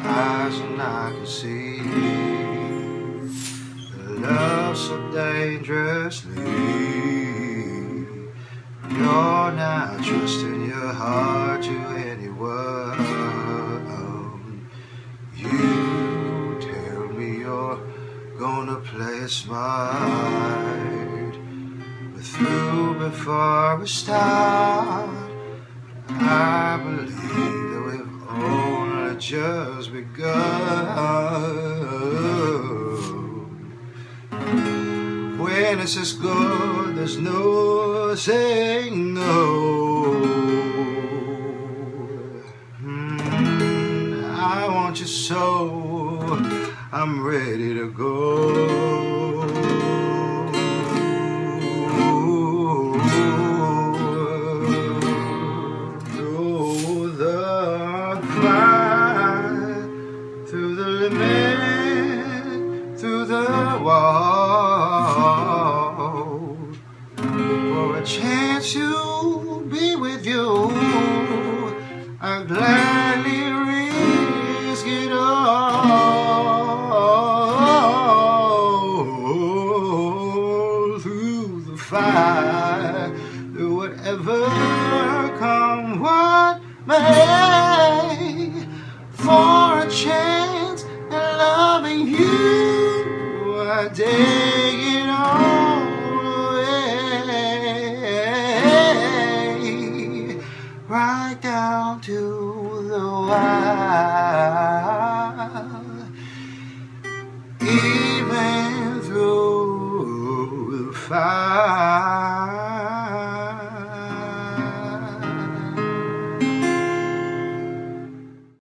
eyes and I can see the love so dangerously. You're not trusting your heart to anyone. You tell me you're gonna play smart, but through before we start, I believe just begun. When it's as good, there's no saying no. Mm, I want you so, I'm ready to go. Wall, for a chance to be with you, I gladly risk it all through the fire, through whatever come what may, Take it all away, right down to the wire, even through the fire.